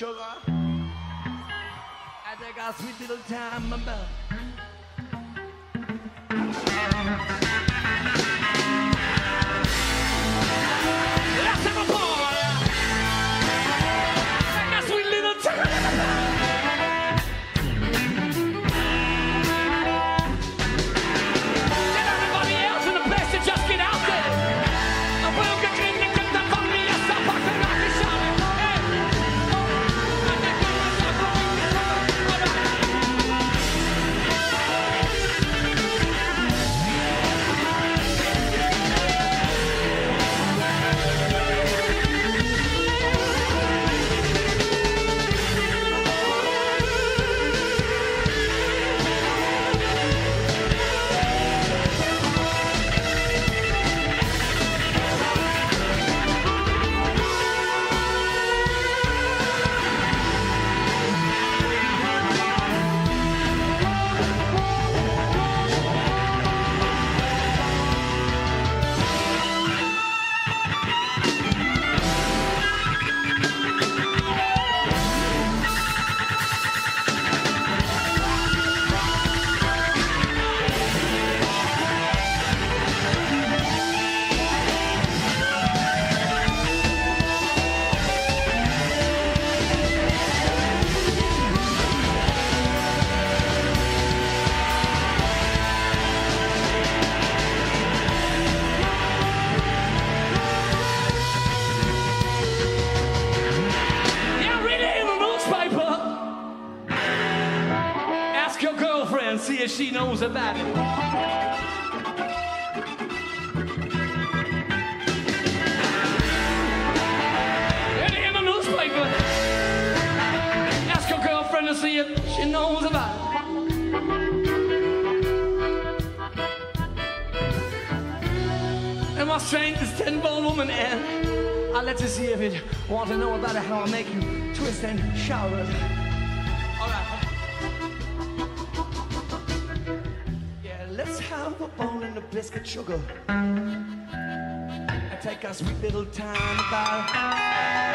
sugar. I take sweet little time about. She knows about it. Read it in the newspaper. Ask your girlfriend to see if she knows about it. And my strength is tenfold woman, and I'll let you see if it want to know about it, how I make you twist and shout it. Let's have a bone and a biscuit sugar. And take our sweet little time about.